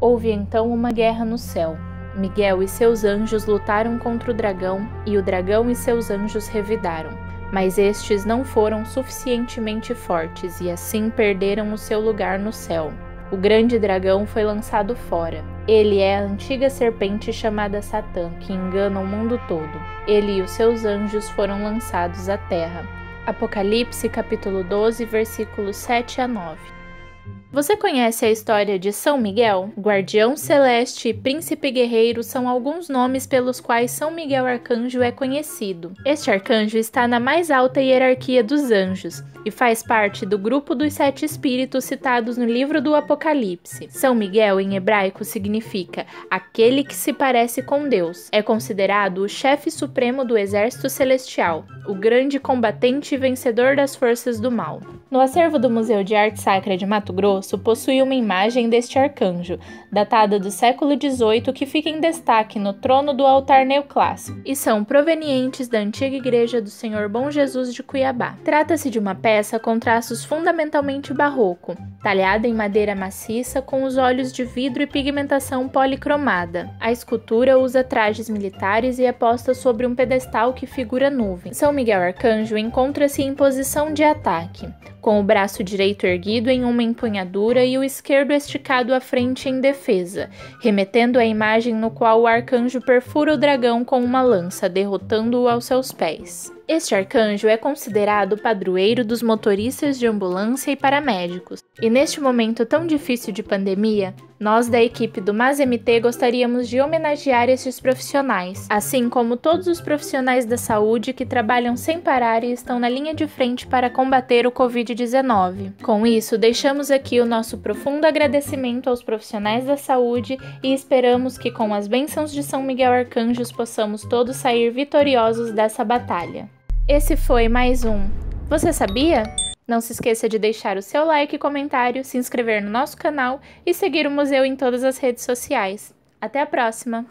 Houve então uma guerra no céu. Miguel e seus anjos lutaram contra o dragão, e o dragão e seus anjos revidaram. Mas estes não foram suficientemente fortes e assim perderam o seu lugar no céu. O grande dragão foi lançado fora. Ele é a antiga serpente chamada Satã, que engana o mundo todo. Ele e os seus anjos foram lançados à terra. Apocalipse capítulo 12, versículos 7 a 9. Você conhece a história de São Miguel? Guardião Celeste e Príncipe Guerreiro são alguns nomes pelos quais São Miguel Arcanjo é conhecido. Este arcanjo está na mais alta hierarquia dos anjos e faz parte do grupo dos sete espíritos citados no livro do Apocalipse. São Miguel, em hebraico, significa aquele que se parece com Deus. É considerado o chefe supremo do exército celestial, o grande combatente e vencedor das forças do mal. No acervo do Museu de Arte Sacra de Mato Grosso possui uma imagem deste arcanjo, datada do século XVIII, que fica em destaque no trono do altar neoclássico, e são provenientes da antiga igreja do Senhor Bom Jesus de Cuiabá. Trata-se de uma peça com traços fundamentalmente barroco, talhada em madeira maciça com os olhos de vidro e pigmentação policromada. A escultura usa trajes militares e é posta sobre um pedestal que figura nuvem. São Miguel Arcanjo encontra-se em posição de ataque com o braço direito erguido em uma e o esquerdo esticado à frente em defesa, remetendo à imagem no qual o arcanjo perfura o dragão com uma lança, derrotando-o aos seus pés. Este arcanjo é considerado padroeiro dos motoristas de ambulância e paramédicos. E neste momento tão difícil de pandemia, nós da equipe do MAS-MT gostaríamos de homenagear estes profissionais, assim como todos os profissionais da saúde que trabalham sem parar e estão na linha de frente para combater o Covid-19. Com isso, deixamos aqui o nosso profundo agradecimento aos profissionais da saúde e esperamos que com as bênçãos de São Miguel Arcanjos possamos todos sair vitoriosos dessa batalha. Esse foi mais um Você Sabia? Não se esqueça de deixar o seu like e comentário, se inscrever no nosso canal e seguir o museu em todas as redes sociais. Até a próxima!